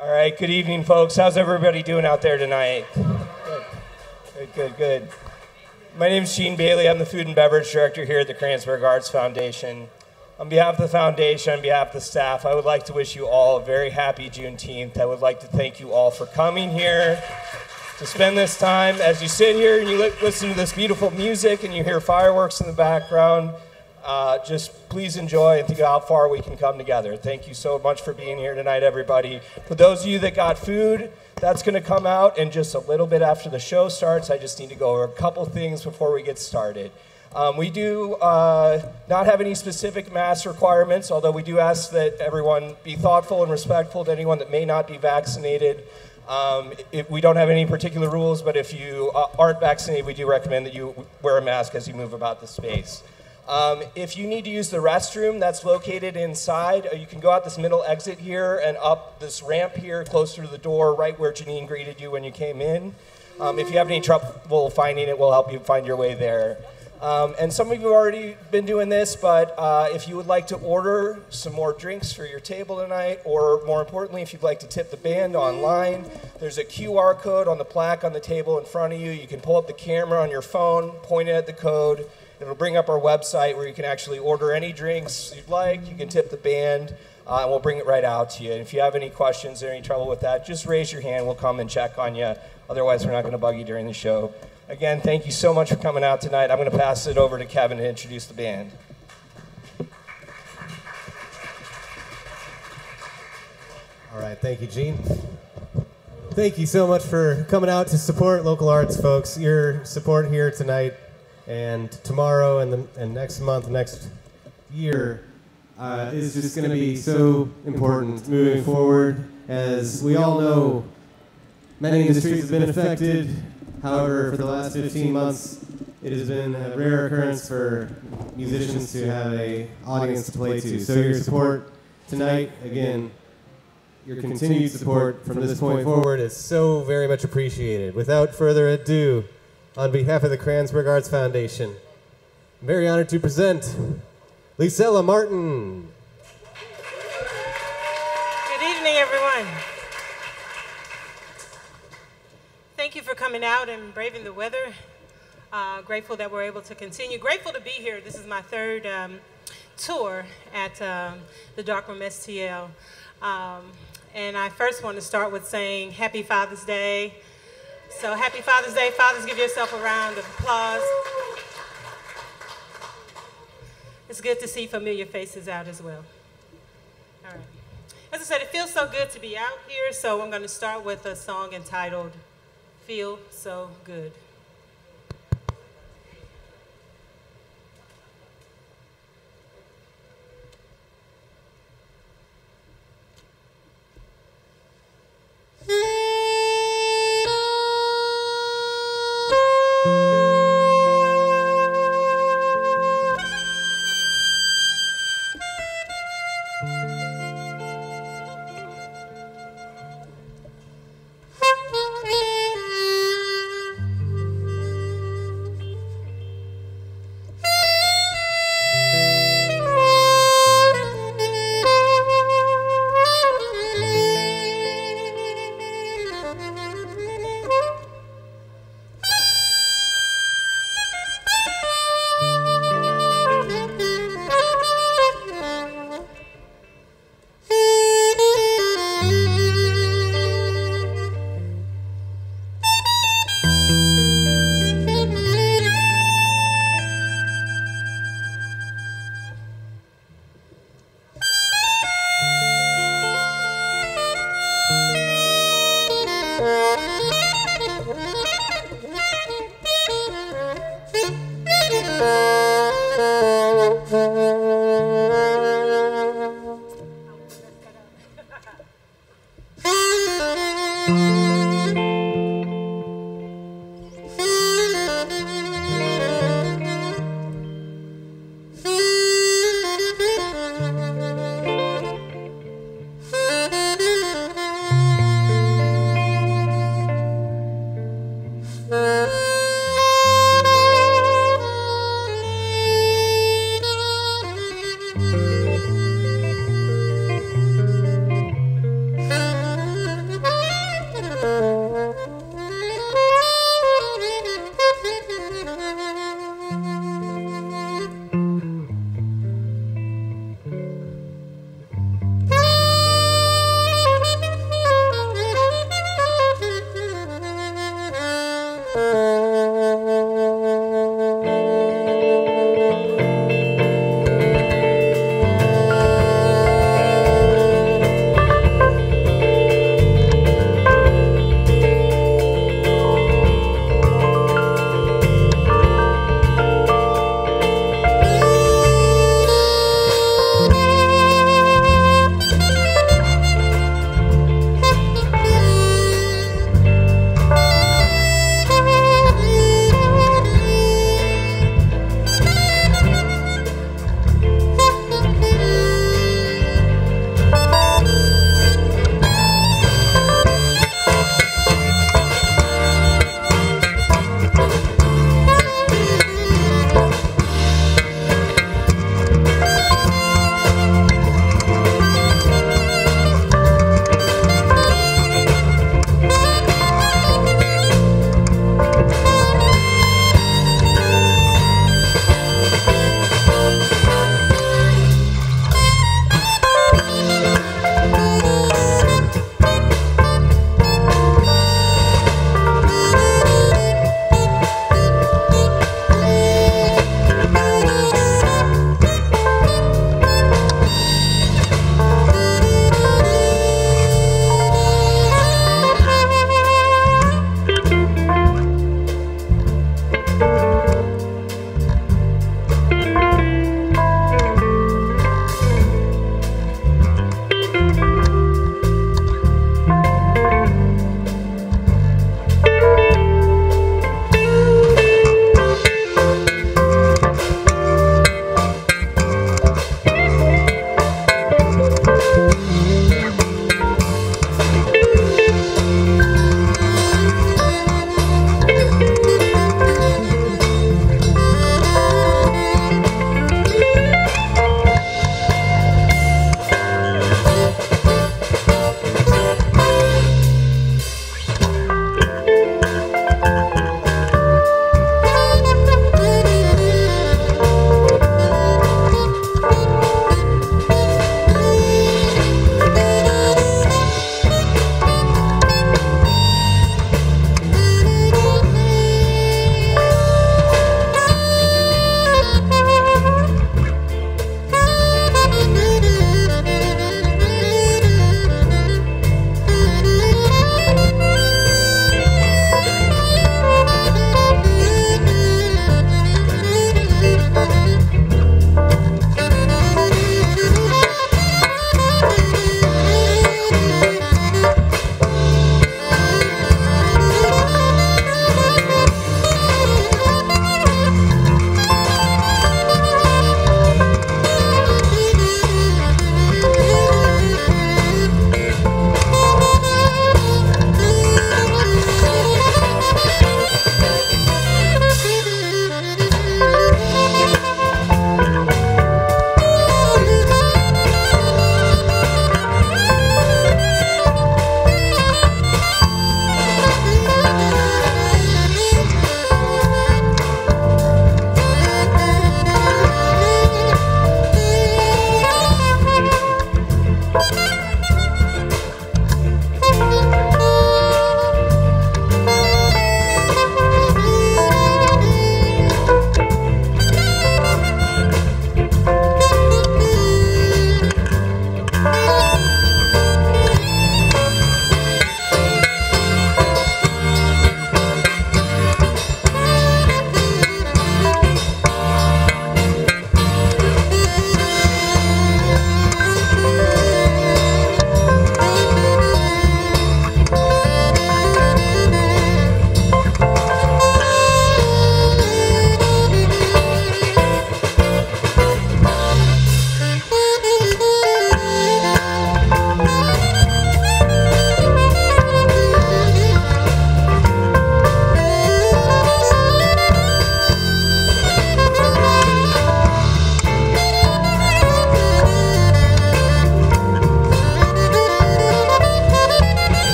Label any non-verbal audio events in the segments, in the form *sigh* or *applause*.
All right, good evening, folks. How's everybody doing out there tonight? Good, good, good. good. My name is Gene Bailey. I'm the Food and Beverage Director here at the Kranzberg Arts Foundation. On behalf of the foundation, on behalf of the staff, I would like to wish you all a very happy Juneteenth. I would like to thank you all for coming here to spend this time. As you sit here and you listen to this beautiful music and you hear fireworks in the background, uh, just please enjoy and think of how far we can come together. Thank you so much for being here tonight, everybody. For those of you that got food, that's going to come out in just a little bit after the show starts. I just need to go over a couple things before we get started. Um, we do uh, not have any specific mask requirements, although we do ask that everyone be thoughtful and respectful to anyone that may not be vaccinated. Um, if we don't have any particular rules, but if you uh, aren't vaccinated, we do recommend that you wear a mask as you move about the space. Um, if you need to use the restroom, that's located inside. Uh, you can go out this middle exit here and up this ramp here, closer to the door, right where Janine greeted you when you came in. Um, if you have any trouble finding it, we'll help you find your way there. Um, and some of you have already been doing this, but uh, if you would like to order some more drinks for your table tonight, or more importantly, if you'd like to tip the band online, there's a QR code on the plaque on the table in front of you. You can pull up the camera on your phone, point it at the code. It'll bring up our website where you can actually order any drinks you'd like. You can tip the band, uh, and we'll bring it right out to you. And if you have any questions or any trouble with that, just raise your hand. We'll come and check on you. Otherwise, we're not going to bug you during the show. Again, thank you so much for coming out tonight. I'm going to pass it over to Kevin to introduce the band. All right, thank you, Gene. Thank you so much for coming out to support local arts, folks. Your support here tonight and tomorrow and, the, and next month, next year, uh, is just going to be so important moving forward. As we all know, many industries have been affected. However, for the last 15 months, it has been a rare occurrence for musicians to have a audience to play to. So your support tonight, again, your continued support from this point forward is so very much appreciated. Without further ado, on behalf of the Kranzberg Arts Foundation, I'm very honored to present Lisella Martin. Good evening, everyone. Thank you for coming out and braving the weather. Uh, grateful that we're able to continue. Grateful to be here. This is my third um, tour at um, the Darkroom STL. Um, and I first want to start with saying Happy Father's Day. So happy Father's Day. Fathers, give yourself a round of applause. It's good to see familiar faces out as well. All right. As I said, it feels so good to be out here, so I'm going to start with a song entitled Feel So Good.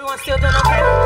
everyone still doing okay?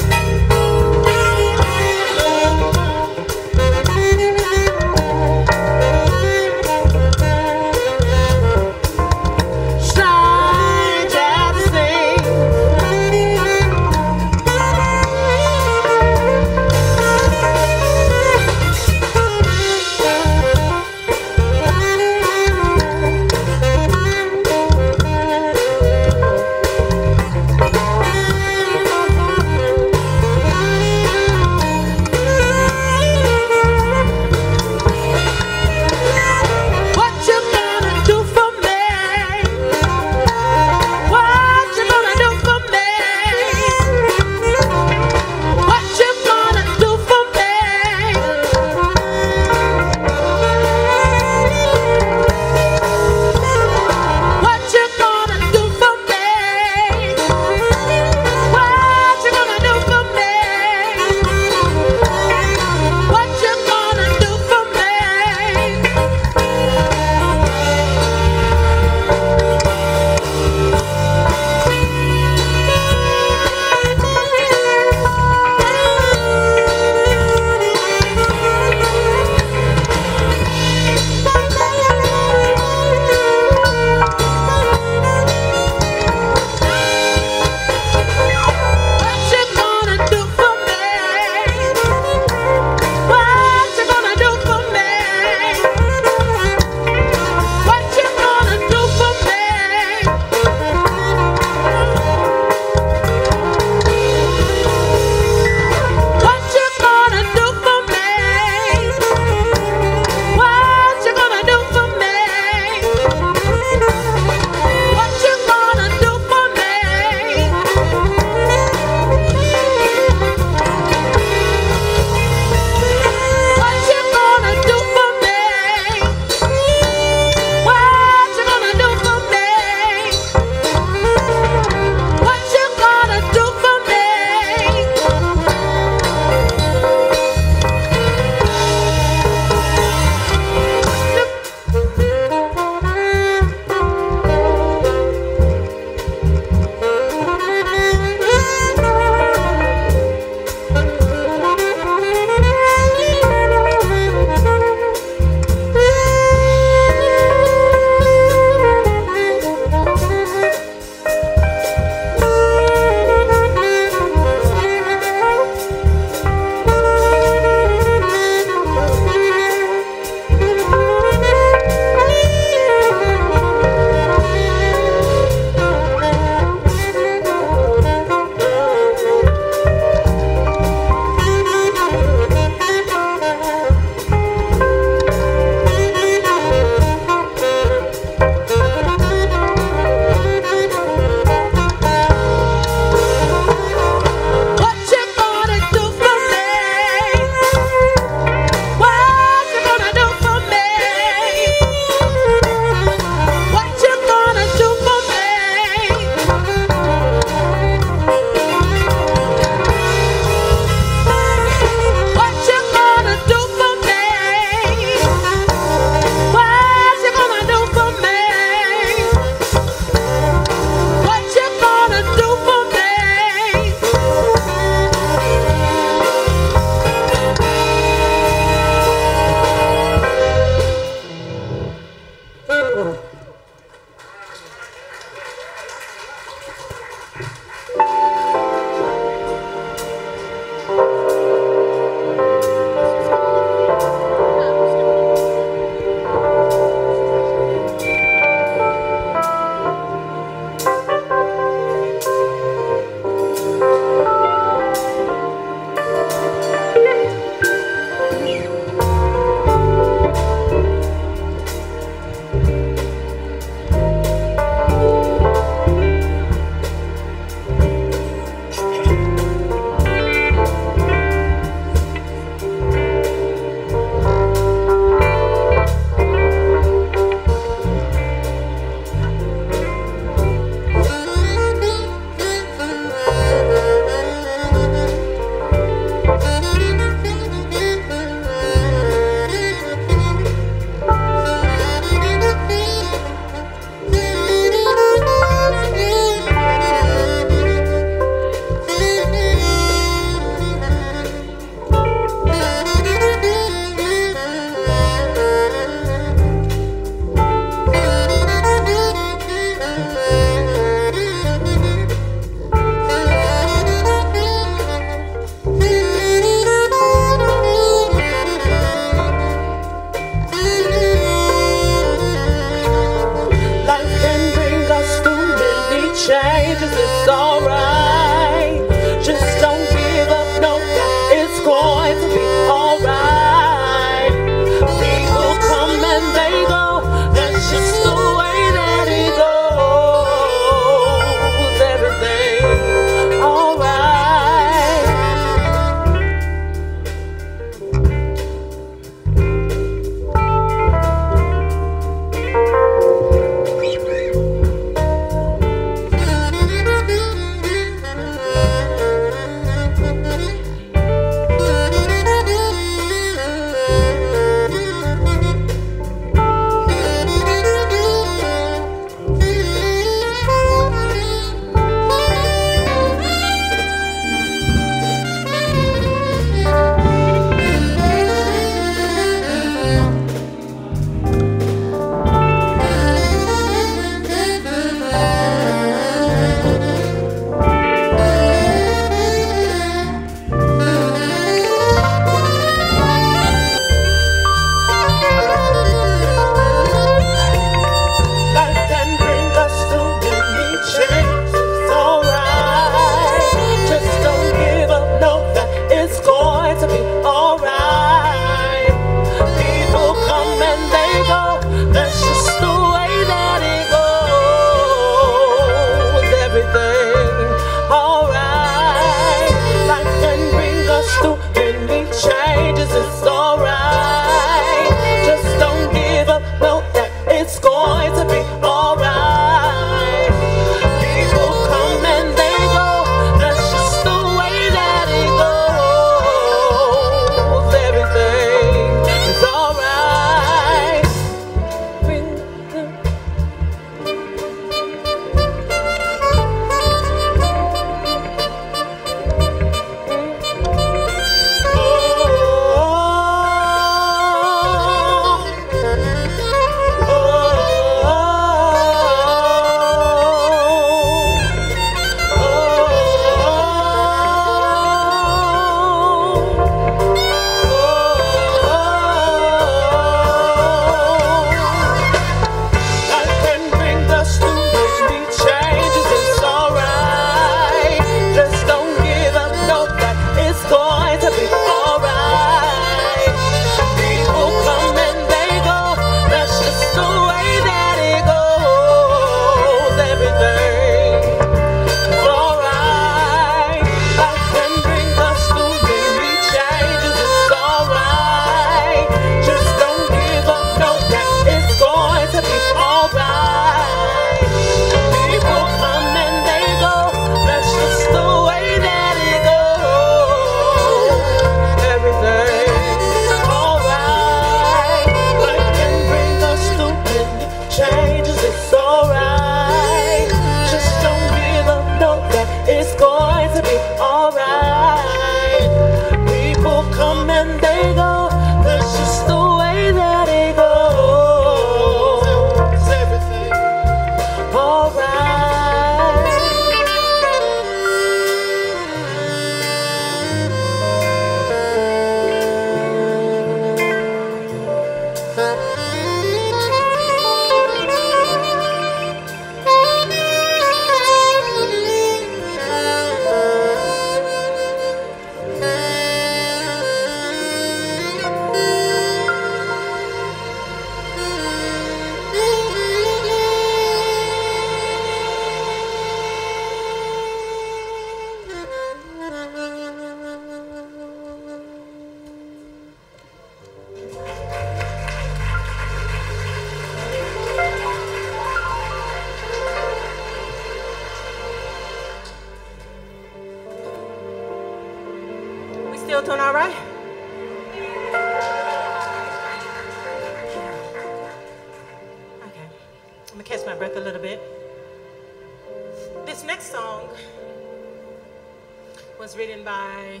Was written by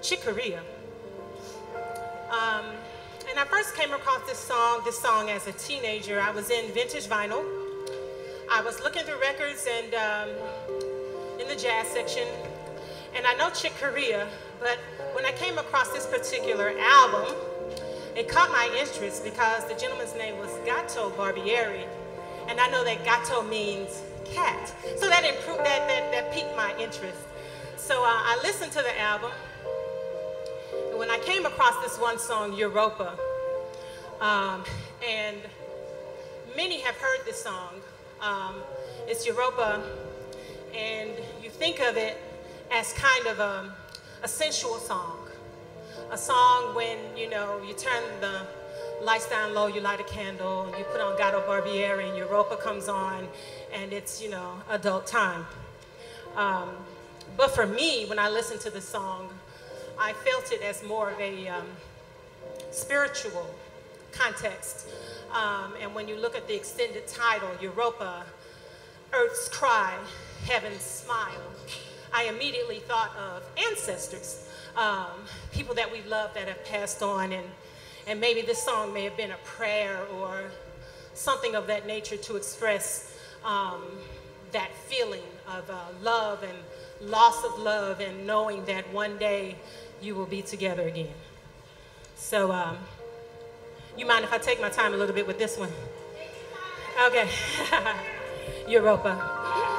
Chick Corea. Um, and I first came across this song, this song as a teenager. I was in vintage vinyl. I was looking through records and um, in the jazz section, and I know Chick Corea, but when I came across this particular album, it caught my interest because the gentleman's name was Gato Barbieri, and I know that Gato means cat. So that improved, that, that, that piqued my interest. So uh, I listened to the album, and when I came across this one song, Europa, um, and many have heard this song. Um, it's Europa, and you think of it as kind of a, a sensual song. A song when, you know, you turn the lights down low, you light a candle, you put on Gato Barbieri, and Europa comes on, and it's, you know, adult time. Um, but for me, when I listened to the song, I felt it as more of a um, spiritual context. Um, and when you look at the extended title, Europa, Earth's Cry, Heaven's Smile, I immediately thought of ancestors, um, people that we love that have passed on, and, and maybe this song may have been a prayer or something of that nature to express um, that feeling of uh, love and loss of love and knowing that one day you will be together again. So, um, you mind if I take my time a little bit with this one? Okay. *laughs* Europa.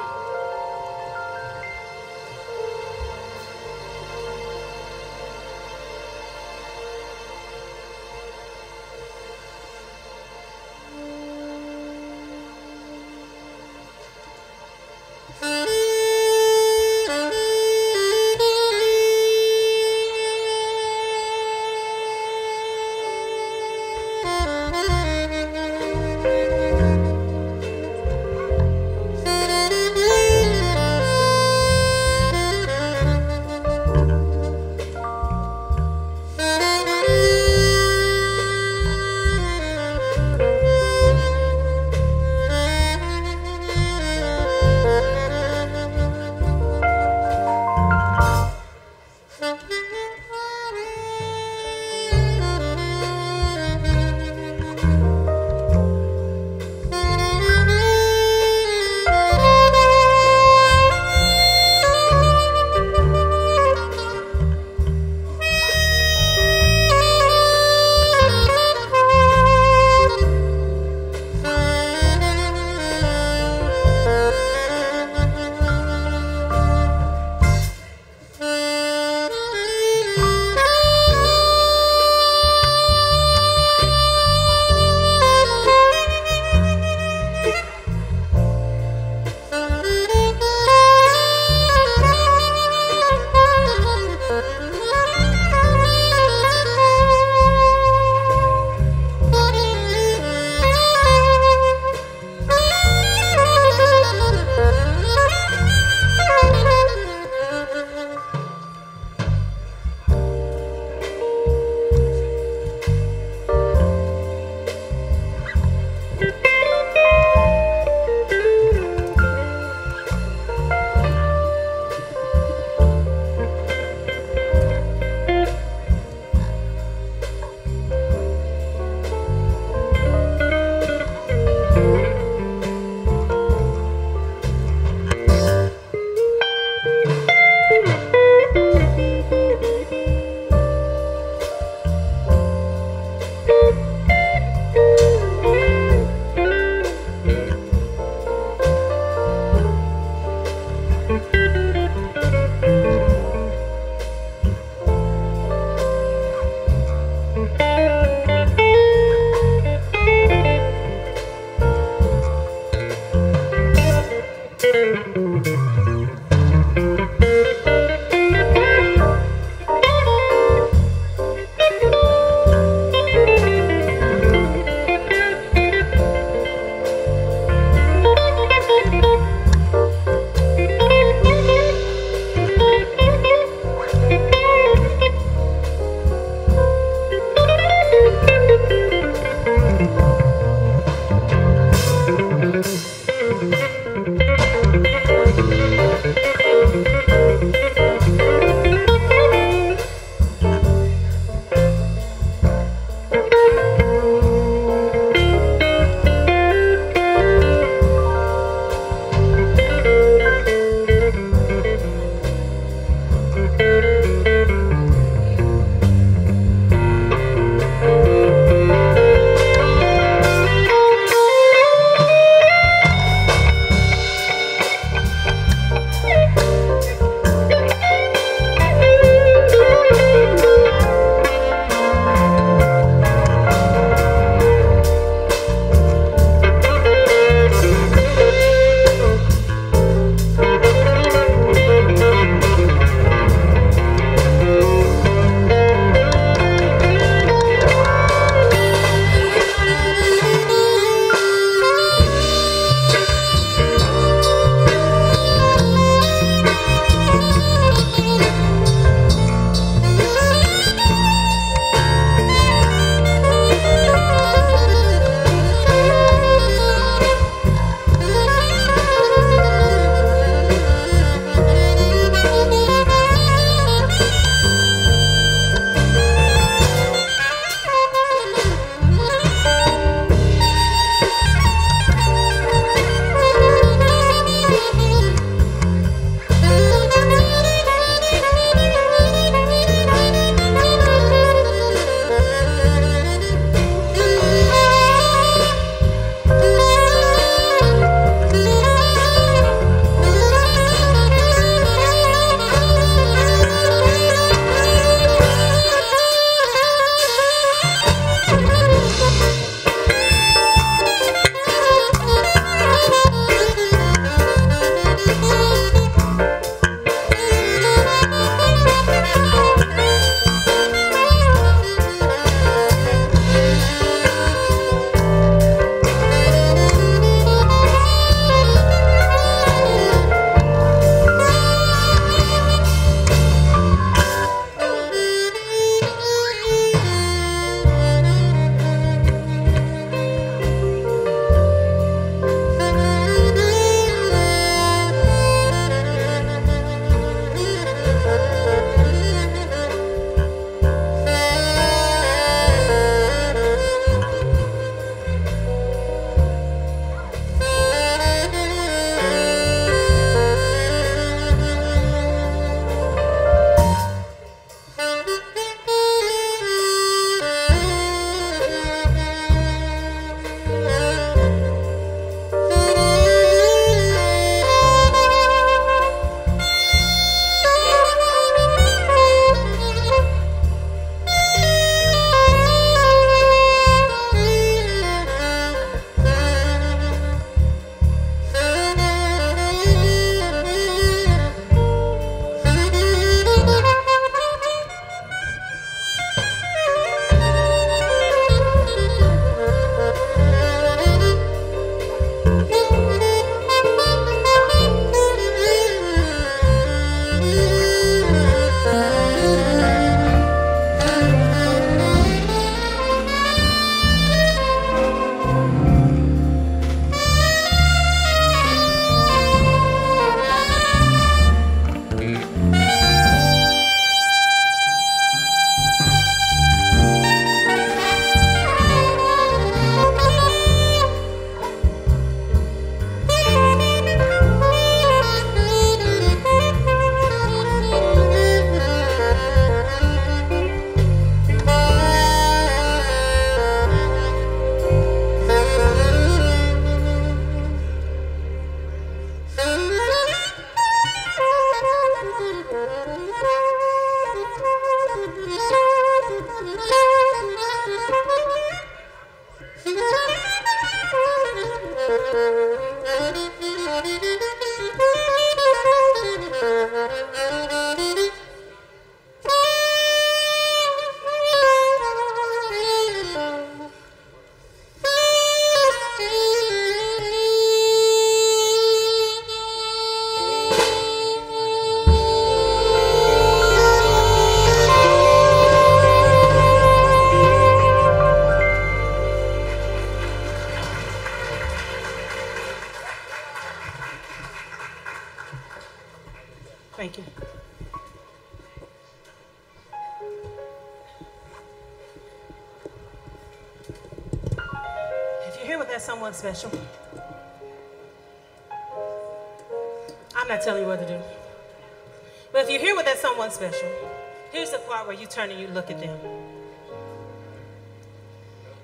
Turn and you look at them.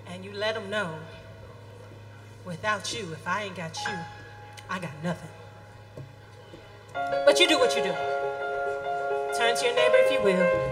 And you let them know, without you, if I ain't got you, I got nothing. But you do what you do. Turn to your neighbor if you will,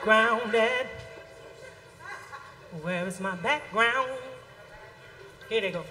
background at? Where is my background? Here they go.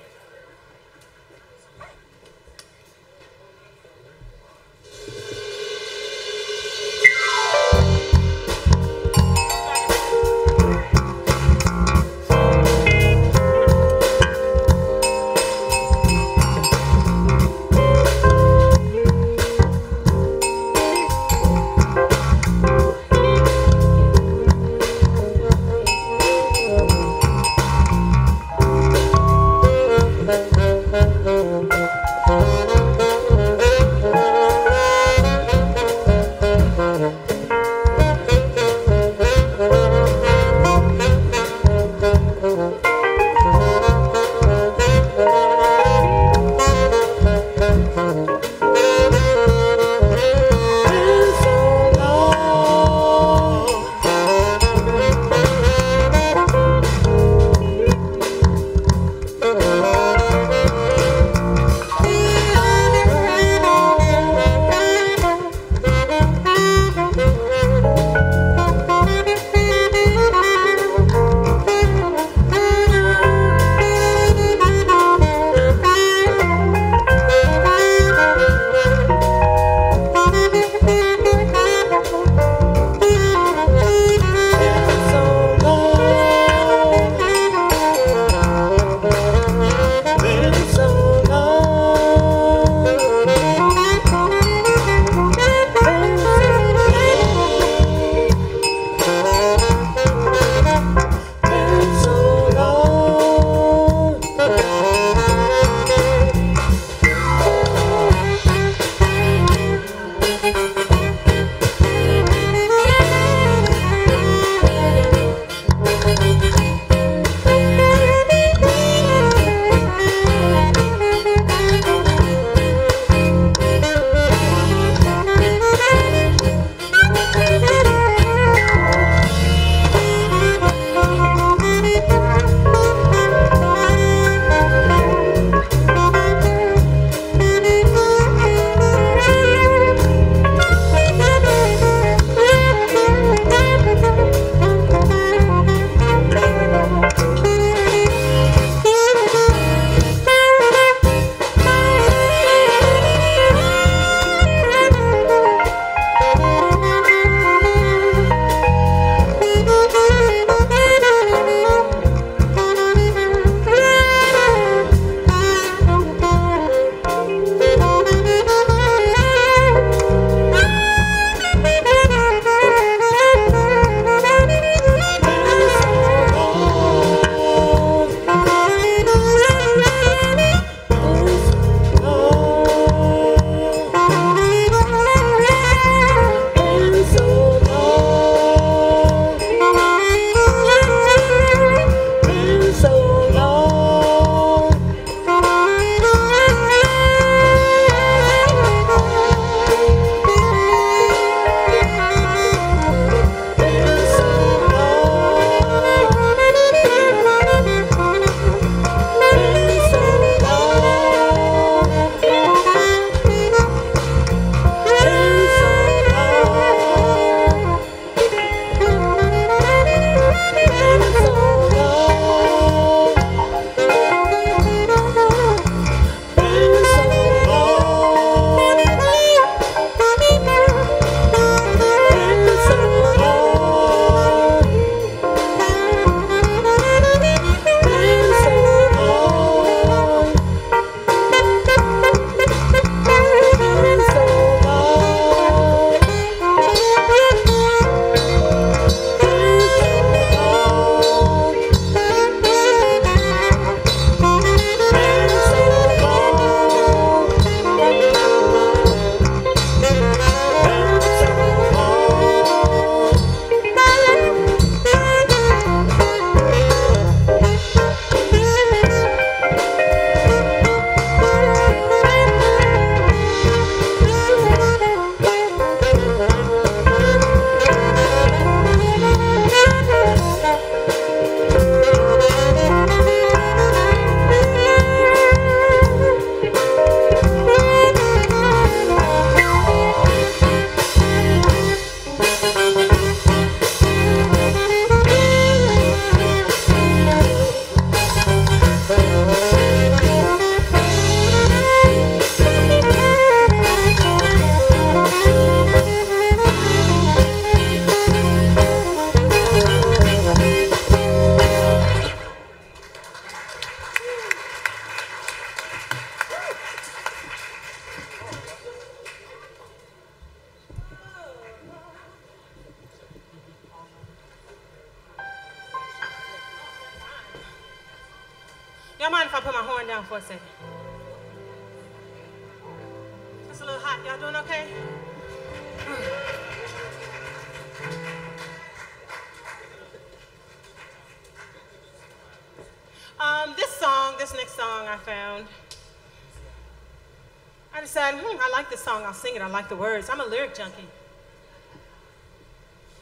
The words. I'm a lyric junkie.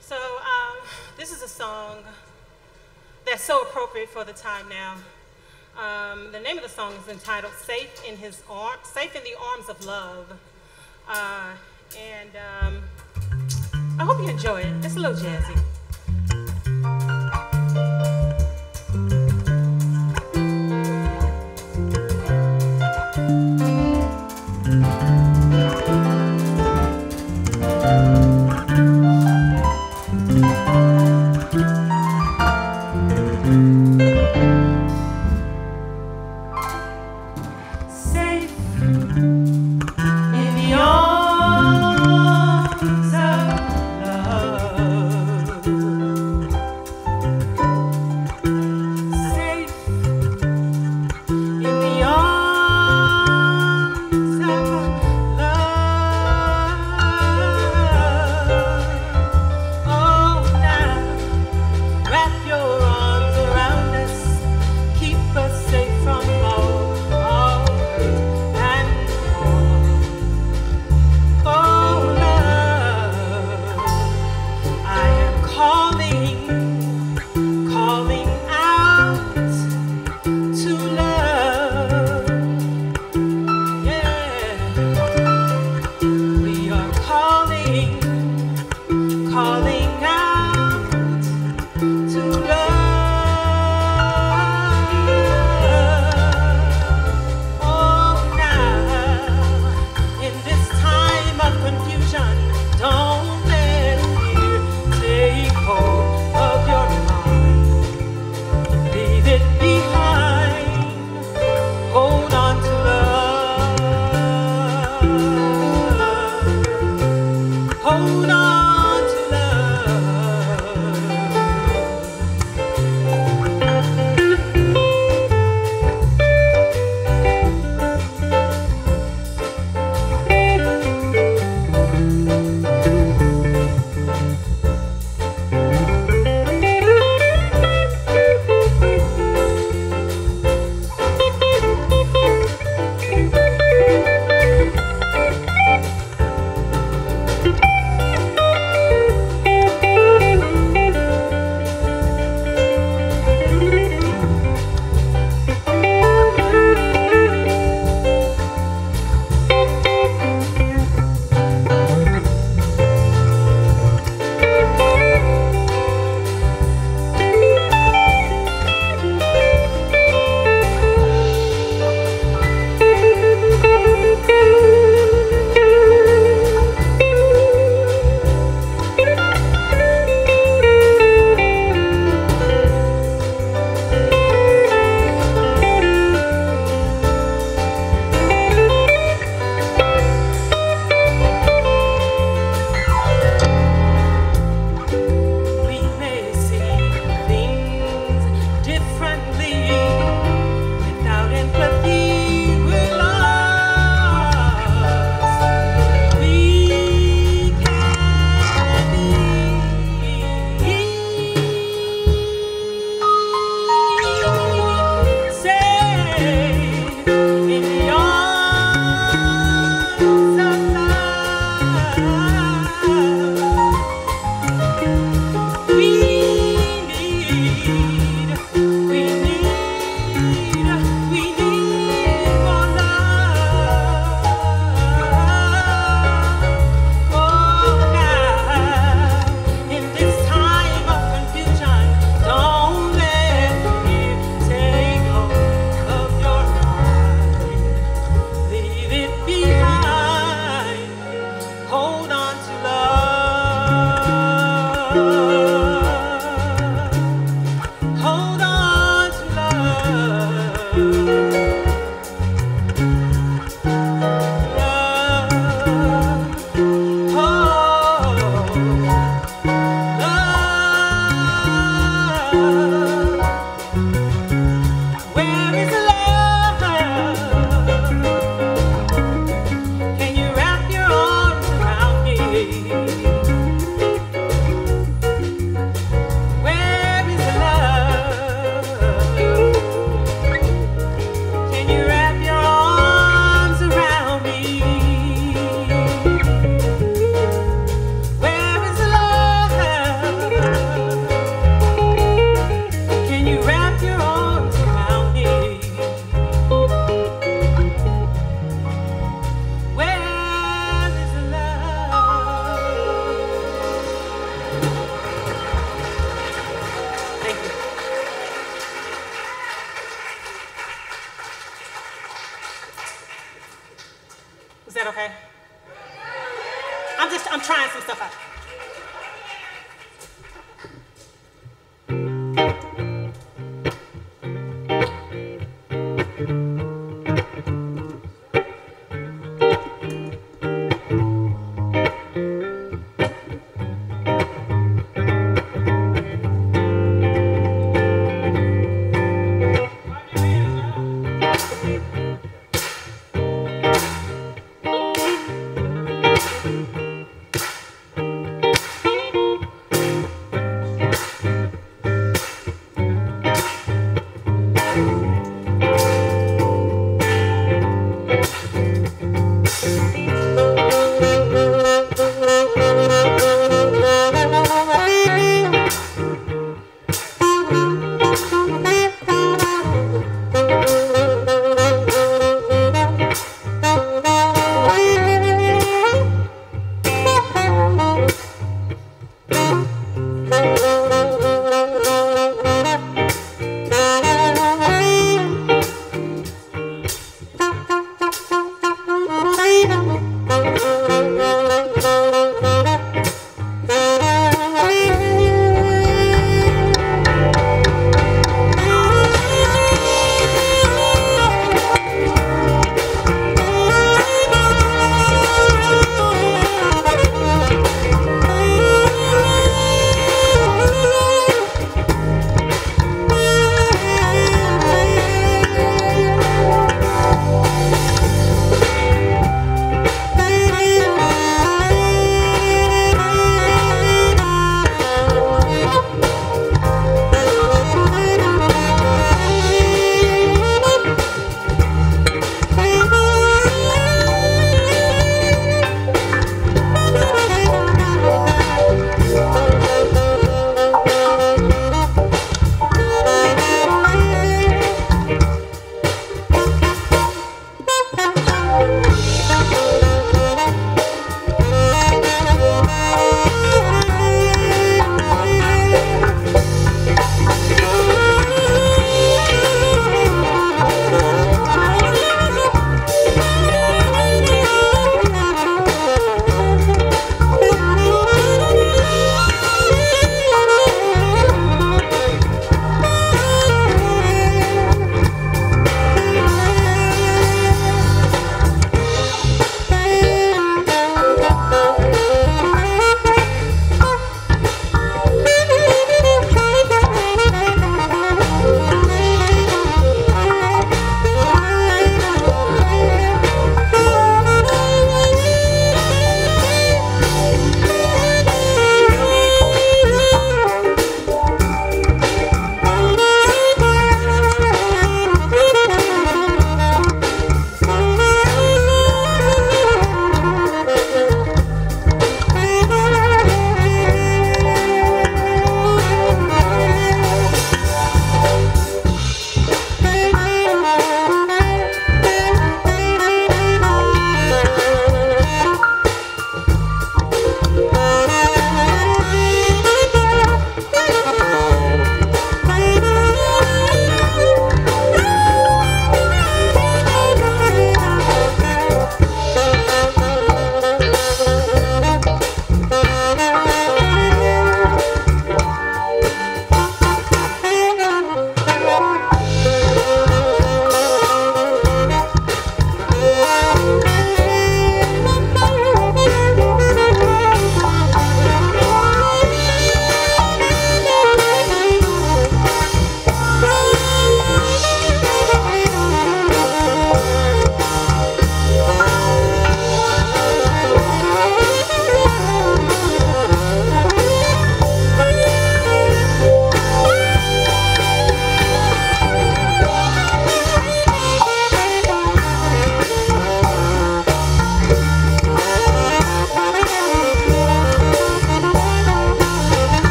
So um, this is a song that's so appropriate for the time now. Um, the name of the song is entitled "Safe in His Arms," "Safe in the Arms of Love,"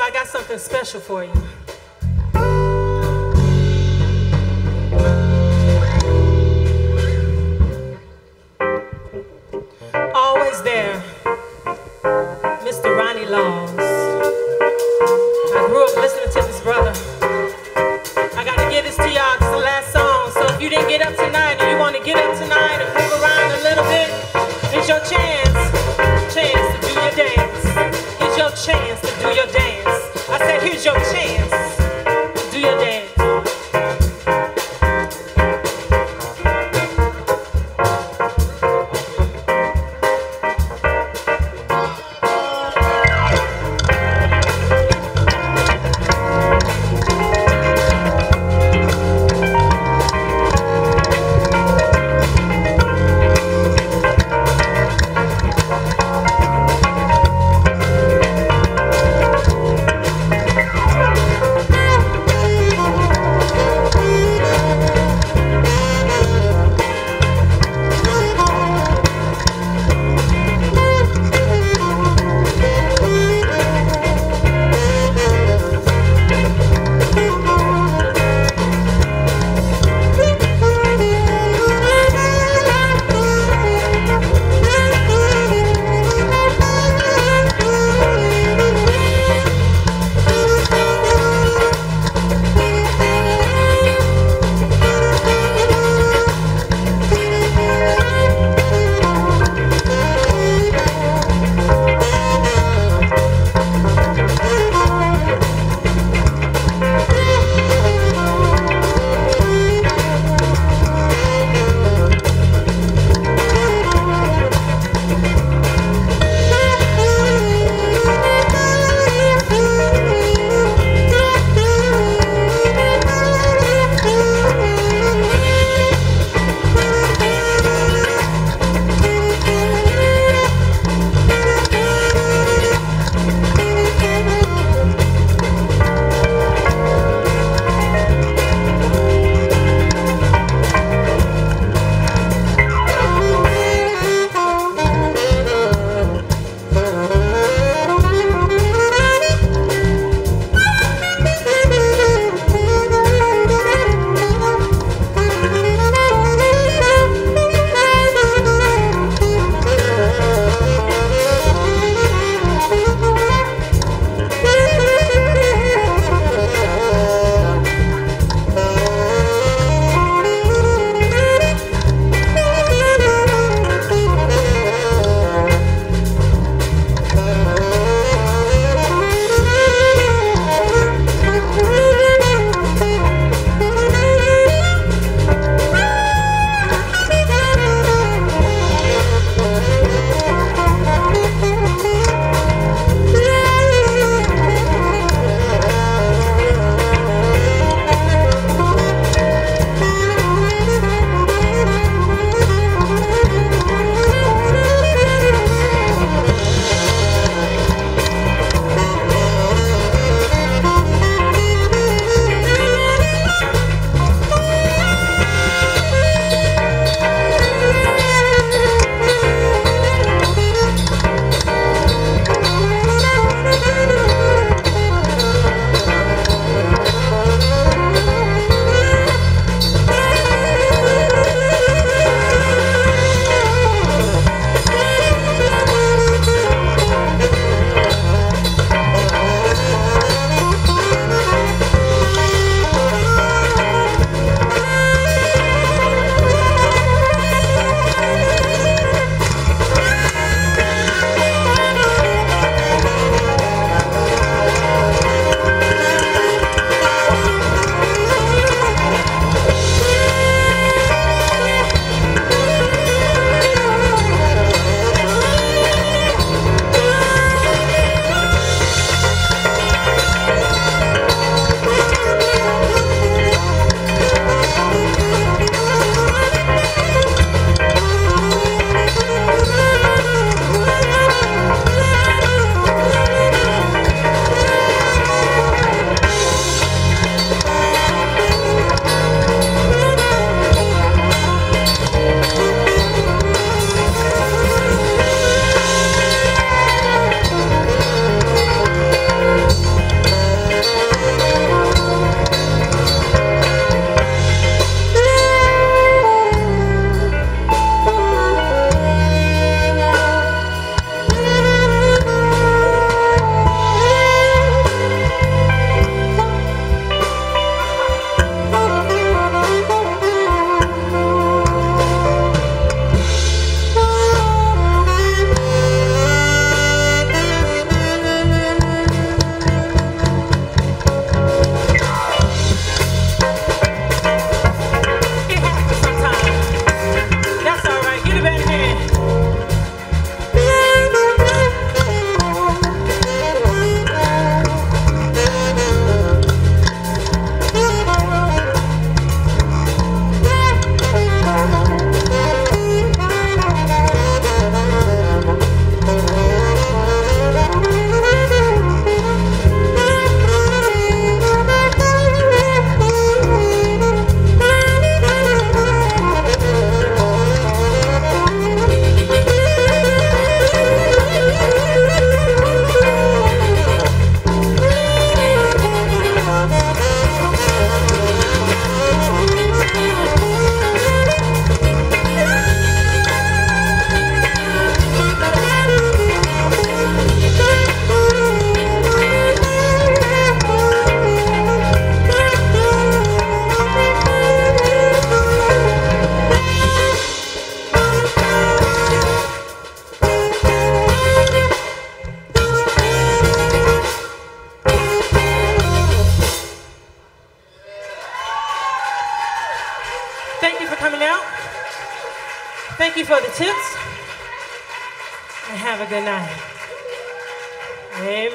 I got something special for you.